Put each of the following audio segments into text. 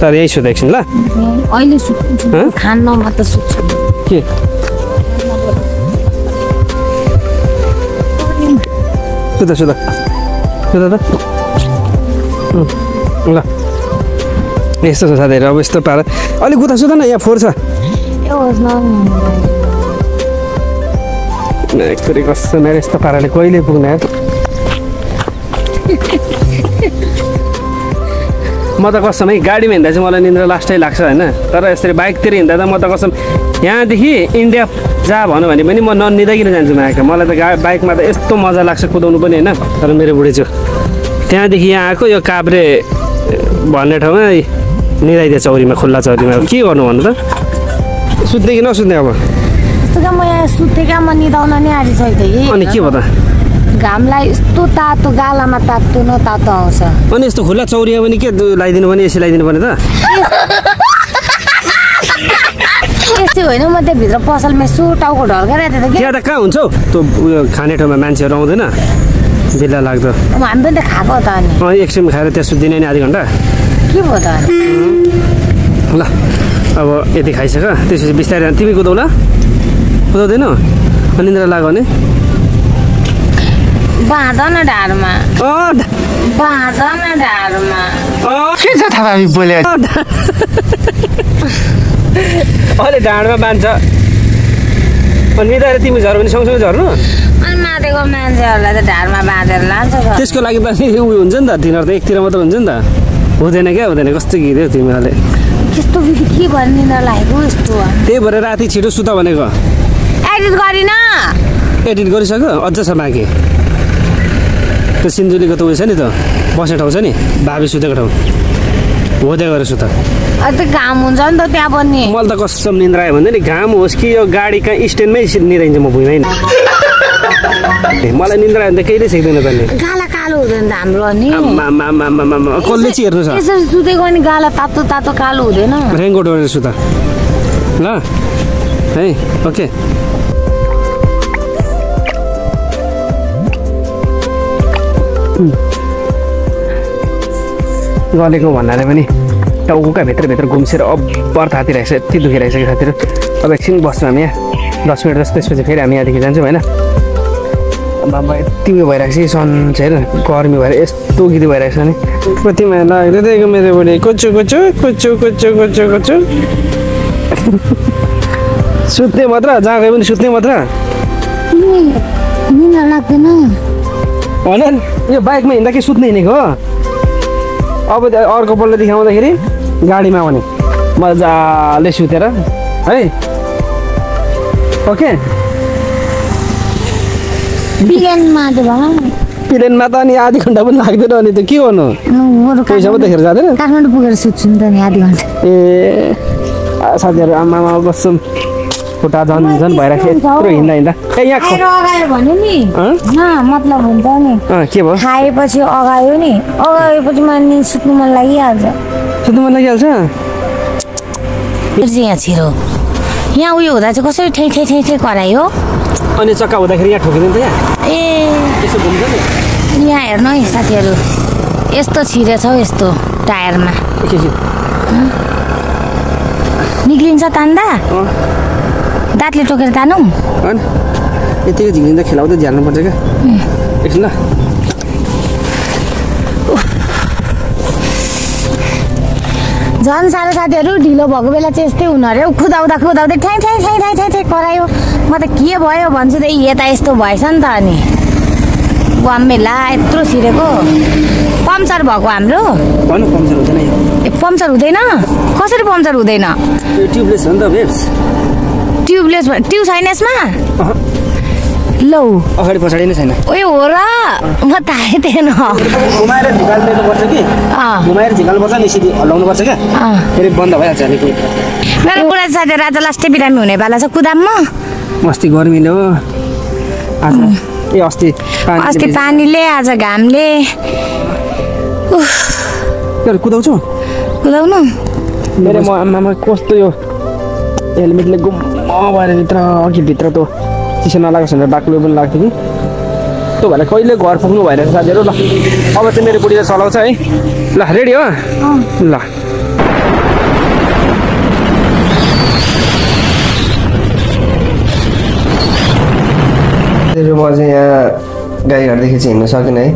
तर यहीँ सुत एकछिन ल। अहिले सुत्छु हँ? खानमा त सुत्छु। के? सुत सुत। सुत त ल। यस्तो छ साथीहरू अब यस्तो पारा। अलिक उता सुत न यहाँ फोहोर छ। कस्तो मेरो यस्तो पाराले कहिले पुग्ने? म त कसम है गाडीमा हिँड्दा चाहिँ मलाई निन्द्रा लास्टै लाग्छ होइन। तर यसरी बाइकतिर हिँड्दा त म त कसम यहाँदेखि इन्डिया जा भन्यो भने पनि म ननिदाइकन जान्छु मायाका। मलाई त गा बाइकमा त यस्तो मजा लाग्छ कुदाउनु पनि होइन। तर मेरो बुढी छु त्यहाँदेखि यहाँ आएको यो काभ्रे भन्ने ठाउँमा निदाइदियो चौरीमा खुल्ला चौरीमा। के गर्नु भन्नु त? सुत्ने कि नसुत्ने अब? अनि के भयो त? घामलाई यस्तो तातो गालामा तातो न तातो आउँछ। अनि यस्तो खुल्ला चौरीमा पनि के लगाइदिनु पर्ने एसी लगाइदिनु पर्ने त? यस्तै होइन म त्यहाँभित्र पसलमा यसो टाउको ढल्काइरहेको थिएँ त त्यहाँ त कहाँ हुन्छ? हौ त्यो उयो खाने ठाउँमा मान्छेहरू आउँदैन? बिल्ला लाग्दो। हामी पनि त खाएको त अनि। एकछिन खाएर त्यहाँ सुत्दिने नि आधी घन्टा। के भयो त ल अब यति खाइसक्यो त्यसपछि बिस्तारै तिमी कुदाउला? कुदाउँदैन? अनि निन्द्रा लाग्यो भने? बाँध न ढाडमा। अँ ढा- बाँध न ढाडमा। अँ, के छ थाहा हामी बोले? अँ, ढा- अहिले ढाडमा बाँध्छ। अनि तिमी झर भने सँगसँगै झर्नु? अनि माथिको मान्छेहरूलाई त ढाडमा बाँधेर लान्छ त। त्यसको लागि त नि उयो हुन्छ नि त तिनीहरू त एकतिर मात्र हुन्छ नि त। हुँदैन क्या हुँदैन। कस्तो घिर्यो तिमीहरूले? त्यस्तो के यस्तो। त्यही भएर राति छिटो सुत भनेको। एडिट गरिन। एडिट गरिसक्यो? अझ छ बाँकी। त्यो सिन्जुलीको त उयो छ नि त बस्ने ठाउँ छ नि भाबी सुतेको ठाउँ। हुँदै गएर सुत। त घाम हुन्छ नि त त्यहाँ पनि। मलाई त कसम निन्द्रा आयो भने नि घाम होस् कि यो गाडी कहाँ स्ट्यान्डमै निराइन्छ म भुइँमै नि। मलाई निन्द्रा आयो भने त केही सिक्दैन नि। गाला कालो हुँदैन त हाम्रो अनि। कसले चाहिँ हेर्नु छ? यसरी सुतेको अनि गाला तातो तातो कालो हुँदैन। रेनकोट गरेर सुत। ल। है ओके। गलेको भन्नाले पनि टाउका भित्रभित्र घुम्सेर अब्बर थातिरहेको छ यति दुखिरहेको छ कि साथीहरू। अब एकछिन बस्छौँ हामी यहाँ। दस मिनट जस्तो त्यसपछि फेरि हामी यहाँदेखि जान्छौँ होइन? बाबा यति उयो भइरहेको छ कि सन्चै हेर गर्मी भएर यस्तो गीत भइरहेको छ नि। कति माया लाग्दैको मेरो बुढी कुचु कुचु कुचु कुचु कुचु कुचु सुत्ने मात्र जहाँ गए पनि सुत्ने मात्र। होइन यो बाइकमा हिँड्दा के सुत्ने हिँडेको हो? अब अर्को पल्टदेखि आउँदाखेरि गाडीमा आउने। मजाले सुतेर है? ओके? प्लेनमा त अनि आधी घन्टा पनि लाग्दैन अनि त के गर्नु? पैसा मात्रै खेर जाँदैन? काठमाडौँ पुगेर सुत्छु नि त आधी घन्टा। ए साथीहरू आमामा बस्छौँ। खुट्टा झन् झन् भइरहेको यत्रो हिँड्दा हिँड्दा। ए यहाँ खाएर ख- अगायो भने नि। मतलब हुन्छ नि। के भयो? खाएपछि अगायो नि। अगाएपछि मान्छे सुत्नु मन लागिहाल्छ। सुत्नु मन लागिहाल्छ? यहाँ छिरो। यहाँ उयो हुँदा चाहिँ कसरी ठै ठै ठै ठै करायो अनि चक्का हुँदाखेरि यहाँ ठोकिँदैन त यहाँ। ए। यसो घुम्छ नि। यहाँ हेर्नु है साथीहरू। यस्तो छिरेछ हौ यस्तो टायरमा। निक्लिन्छ तान्दा? दाँतले टोकेर तानौँ। होइन? यतिकै झिक्लिँदा खेलाउँदै झ्याल्नुपर्छ क्या। एकछिन ल। झन् साह्रो साथीहरू ढिलो भएको बेला चाहिँ यस्तै हुनु अरे। हौ कुदाउँदा कुदाउँदै ठ्याइ ठ्याइ ठ्याइ ठ्याइ ठ्याइ ठ्याइ करायो। म त के भयो भन्छु त यता यस्तो भएछ नि त अनि। वाम्मेला यत्रो छिरेको पम्चर भएको हाम्रो। ए पम्चर हुँदैन? कसरी पम्चर हुँदैन? ट्युबलेस ट्युब छैन यसमा? लौ। अगाडि पछाडि नै छैन। उयो हो र म थाहै थिएन घुमाएर झिकाल दिनुपर्छ कि? घुमाएर झिकाल्नुपर्छ नि सिधी हल्लाउनुपर्छ क्या। फेरि बन्द भइहाल्छ अलिक मेरो साथी राजा लास्टै बिरामी हुने बेला छ कुदाममा अस्ति गर्मीले हो आज ए अस्ति अस्ति पानीले आज घामले। कुदाउँछु? कुदाउनु? मेरो म आमामा कस्तो यो हेलमेटले गुम्म बाहिरभित्र अघिभित्र त चिसो नलागेको छ बाक्लो पनि लाग्थ्यो कि। त्यो भएर कहिले घर पुग्नु भएन साथीहरू? ल अब चाहिँ मेरो बुढीले चलाउँछ है। ल रेडी हो? ल। म चाहिँ यहाँ गाडीघाटदेखि चाहिँ हिँड्नु सकिनँ है।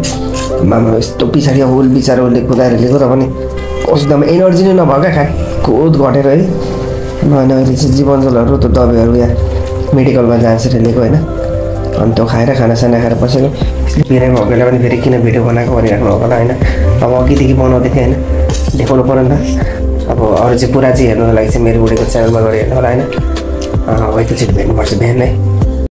मामा यस्तो पछाडि होल बिचारोले उसले कुदाएर लिएको त पनि। उसले एनर्जी नै नभएका खा कुद घटेर है। नयाँ अहिले चाहिँ जीवनजलहरू त्यो दबाईहरू यहाँ मेडिकलमा जान्छ अरे लिएको होइन। अनि त्यो खाएर खानासाना खाएर बसेको यसले बिरामी भएको बेला पनि फेरि किन भिडियो बनाएको भनिराख्नु होला होइन। अब अघिदेखि बनाउँदै थिएँ होइन। देखाउनु पऱ्यो नि त। अब अरू चाहिँ पुरा चाहिँ हेर्नुको लागि चाहिँ मेरो बुढीको च्यानलमा गएर हेर्नु होला होइन। अब एकैचोटि भेट्नुपर्छ बिहान